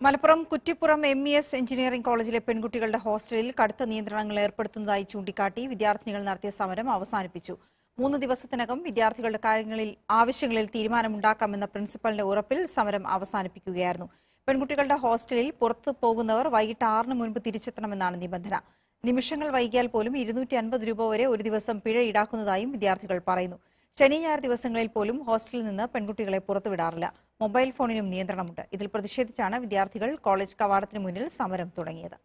Malappuram Kuttippuram M E S engineering കോളേജിലെ പെൺകുട്ടികളുടെ ഹോസ്റ്റലിൽ കടുത്ത നിയന്ത്രണങ്ങൾ ഏർപ്പെടുത്തുന്നതായി ചൂണ്ടിക്കാട്ടി വിദ്യാർത്ഥിനികൾ നടത്തിയ സമരം അവസാനിപ്പിച്ചു. മൂന്ന് ദിവസത്തിനകം വിദ്യാർത്ഥികളുടെ കാര്യങ്ങളിൽ ആവശ്യങ്ങളിൽ തീരുമാനമുണ്ടാക്കാമെന്ന പ്രിൻസിപ്പലിന്റെ ഉറപ്പിൽ സമരം അവസാനിപ്പിക്കുകയായിരുന്നു. പെൺകുട്ടികളുടെ ഹോസ്റ്റലിൽ പുറത്തു പോകുന്നവർ വൈകിട്ട് ആറിന് മുൻപ് തിരിച്ചെത്തണമെന്നാണ് നിബന്ധന. നിമിഷങ്ങൾ വൈകിയാൽ പോലും ഇരുന്നൂറ്റി അൻപത് രൂപ വരെ ഒരു ദിവസം പിഴ ഈടാക്കുന്നതായും വിദ്യാർത്ഥികൾ പറയുന്നു. ശനി ഞായർ ദിവസങ്ങളിൽ പോലും ഹോസ്റ്റലിൽ നിന്ന് പെൺകുട്ടികളെ പുറത്തുവിടാറില്ല. മൊബൈൽ ഫോണിനും നിയന്ത്രണമുണ്ട്. ഇതിൽ പ്രതിഷേധിച്ചാണ് വിദ്യാർത്ഥികൾ കോളേജ് കവാടത്തിന് മുന്നിൽ സമരം തുടങ്ങിയത്.